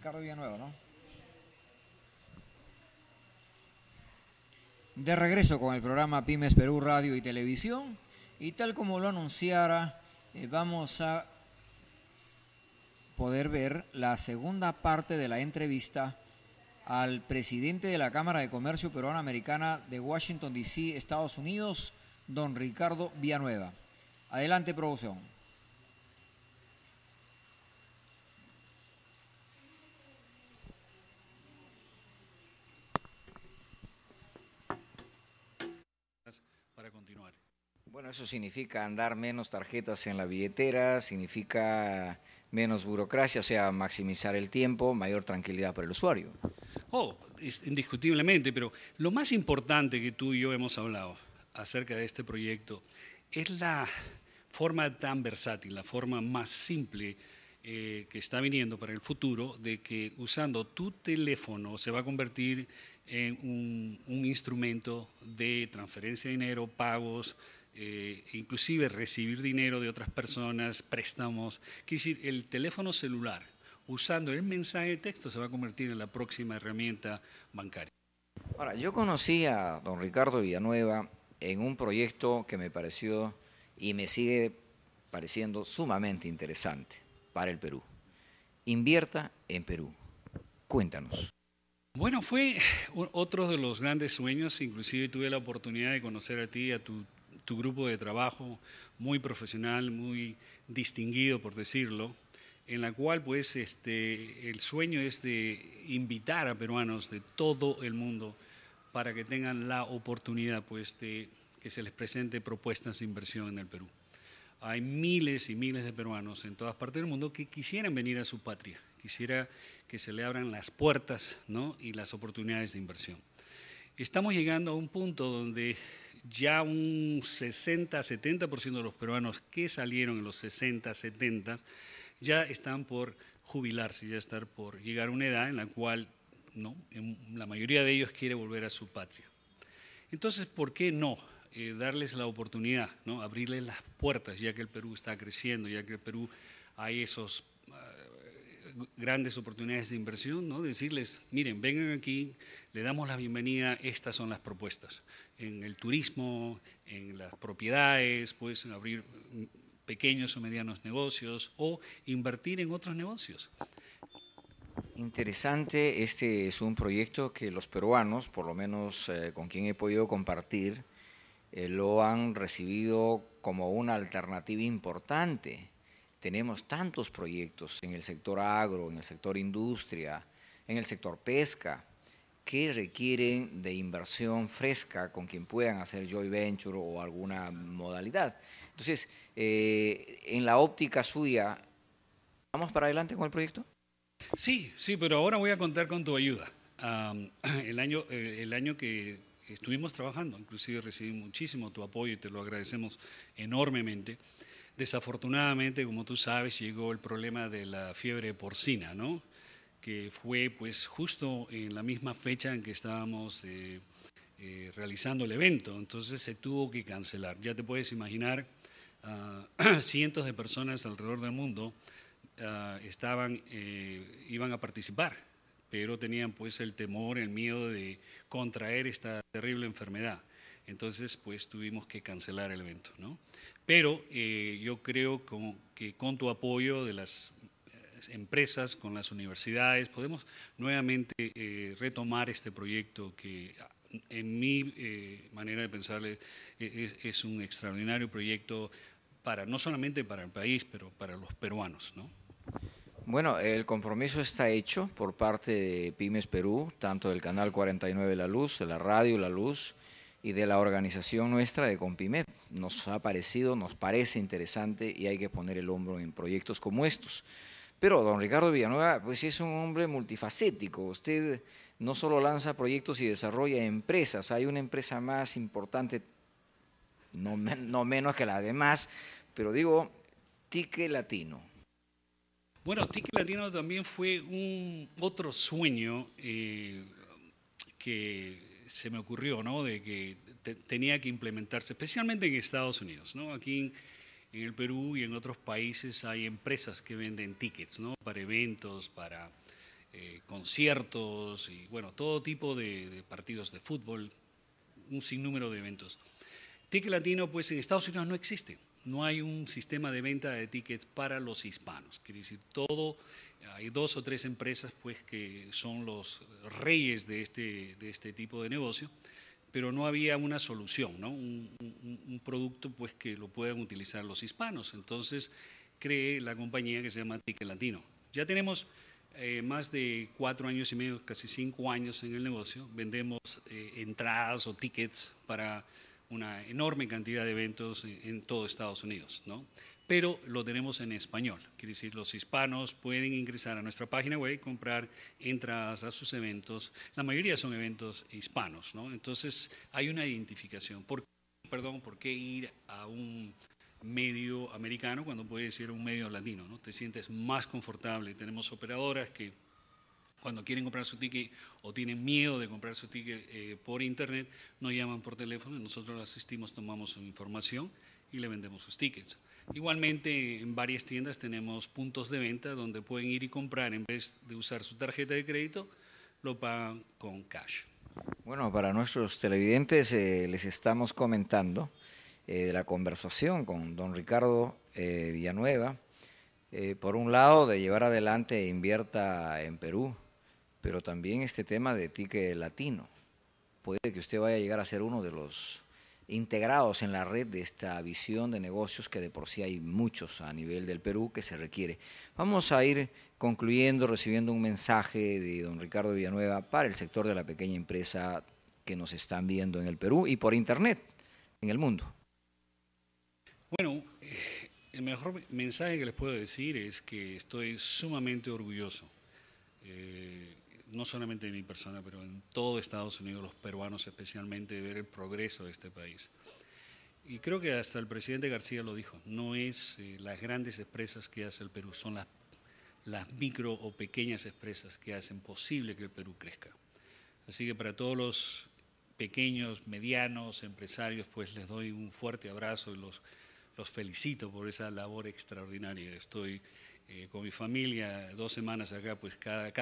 Ricardo Villanueva, ¿no? De regreso con el programa Pymes Perú Radio y Televisión. Y tal como lo anunciara, eh, vamos a poder ver la segunda parte de la entrevista al presidente de la Cámara de Comercio Peruano-Americana de Washington, D.C., Estados Unidos, don Ricardo Villanueva. Adelante, producción. Para continuar. Bueno, eso significa andar menos tarjetas en la billetera, significa menos burocracia, o sea, maximizar el tiempo, mayor tranquilidad para el usuario. Oh, indiscutiblemente, pero lo más importante que tú y yo hemos hablado acerca de este proyecto es la forma tan versátil, la forma más simple eh, que está viniendo para el futuro de que usando tu teléfono se va a convertir en un, instrumento de transferencia de dinero, pagos, eh, inclusive recibir dinero de otras personas, préstamos. Quiere decir, el teléfono celular usando el mensaje de texto se va a convertir en la próxima herramienta bancaria. Ahora, yo conocí a don Ricardo Villanueva en un proyecto que me pareció y me sigue pareciendo sumamente interesante para el Perú. Invierta en Perú. Cuéntanos. Bueno, fue otro de los grandes sueños, inclusive tuve la oportunidad de conocer a ti, a tu, tu grupo de trabajo, muy profesional, muy distinguido, por decirlo, en la cual pues este, el sueño es de invitar a peruanos de todo el mundo para que tengan la oportunidad pues de que se les presente propuestas de inversión en el Perú. Hay miles y miles de peruanos en todas partes del mundo que quisieran venir a su patria, quisiera que se le abran las puertas ¿no? y las oportunidades de inversión. Estamos llegando a un punto donde ya un 60-70% de los peruanos que salieron en los 60-70 ya están por jubilarse, ya están por llegar a una edad en la cual ¿no? la mayoría de ellos quiere volver a su patria. Entonces, ¿por qué no eh, darles la oportunidad, ¿no? abrirles las puertas, ya que el Perú está creciendo, ya que el Perú hay esos grandes oportunidades de inversión, ¿no? decirles, miren, vengan aquí, le damos la bienvenida, estas son las propuestas. En el turismo, en las propiedades, pues abrir pequeños o medianos negocios o invertir en otros negocios. Interesante, este es un proyecto que los peruanos, por lo menos eh, con quien he podido compartir, eh, lo han recibido como una alternativa importante. Tenemos tantos proyectos en el sector agro, en el sector industria, en el sector pesca, que requieren de inversión fresca con quien puedan hacer joint venture o alguna modalidad. Entonces, eh, en la óptica suya, ¿vamos para adelante con el proyecto? Sí, sí, pero ahora voy a contar con tu ayuda. el, año, eh, el año que estuvimos trabajando, inclusive recibí muchísimo tu apoyo y te lo agradecemos enormemente. Desafortunadamente, como tú sabes, llegó el problema de la fiebre porcina, ¿no? que fue pues justo en la misma fecha en que estábamos eh, realizando el evento, entonces se tuvo que cancelar. Ya te puedes imaginar cientos de personas alrededor del mundo ah, estaban, eh, iban a participar, pero tenían pues el temor, el miedo de contraer esta terrible enfermedad. Entonces, pues tuvimos que cancelar el evento, ¿no? Pero eh, yo creo que con tu apoyo de las eh, empresas, con las universidades, podemos nuevamente retomar este proyecto que en mi manera de pensar es, un extraordinario proyecto para no solamente para el país, pero para los peruanos, ¿no? Bueno, el compromiso está hecho por parte de Pymes Perú, tanto del canal 49 La Luz, de la radio La Luz y de la organización nuestra de Compimep. Nos ha parecido, nos parece interesante y hay que poner el hombro en proyectos como estos. Pero don Ricardo Villanueva, pues es un hombre multifacético. Usted no solo lanza proyectos y desarrolla empresas, hay una empresa más importante no, no menos que las demás, pero digo, Tique Latino. Bueno, Tique Latino también fue un otro sueño eh, que se me ocurrió, ¿no? De que tenía que implementarse, especialmente en Estados Unidos, ¿no? Aquí en, el Perú y en otros países hay empresas que venden tickets, ¿no? Para eventos, para eh, conciertos y bueno, todo tipo de, partidos de fútbol, un sinnúmero de eventos. Ticket Latino, pues en Estados Unidos no existe. No hay un sistema de venta de tickets para los hispanos. Quiere decir, todo, hay dos o tres empresas pues que son los reyes de este, de este tipo de negocio pero no había una solución, ¿no? un, producto pues, que lo puedan utilizar los hispanos. Entonces creé la compañía que se llama Ticket Latino. Ya tenemos eh, más de cuatro años y medio, casi cinco años en el negocio. Vendemos eh, entradas o tickets para una enorme cantidad de eventos en, todo Estados Unidos. ¿no? pero lo tenemos en español. Quiere decir, los hispanos pueden ingresar a nuestra página web y comprar entradas a sus eventos. La mayoría son eventos hispanos, ¿no? Entonces hay una identificación. ¿Por, perdón, ¿por qué ir a un medio americano cuando puedes ir a un medio latino? ¿no? Te sientes más confortable. Tenemos operadoras que cuando quieren comprar su ticket o tienen miedo de comprar su ticket eh, por internet, no llaman por teléfono, nosotros asistimos, tomamos su información y le vendemos sus tickets. Igualmente, en varias tiendas tenemos puntos de venta donde pueden ir y comprar en vez de usar su tarjeta de crédito, lo pagan con cash. Bueno, para nuestros televidentes eh, les estamos comentando eh, de la conversación con don Ricardo eh, Villanueva. por un lado, de llevar adelante Invierta en Perú, pero también este tema de tique latino. Puede que usted vaya a llegar a ser uno de los integrados en la red de esta visión de negocios que de por sí hay muchos a nivel del Perú que se requiere. Vamos a ir concluyendo, recibiendo un mensaje de don Ricardo Villanueva para el sector de la pequeña empresa que nos están viendo en el Perú y por Internet en el mundo. Bueno, eh, el mejor mensaje que les puedo decir es que estoy sumamente orgulloso. Eh, no solamente de mi persona, pero en todo Estados Unidos, los peruanos especialmente, de ver el progreso de este país. Y creo que hasta el presidente García lo dijo, no es eh, las grandes empresas que hace el Perú, son las, las micro o pequeñas empresas que hacen posible que el Perú crezca. Así que para todos los pequeños, medianos empresarios, pues les doy un fuerte abrazo y los, los felicito por esa labor extraordinaria. Estoy eh, con mi familia dos semanas acá, pues cada, cada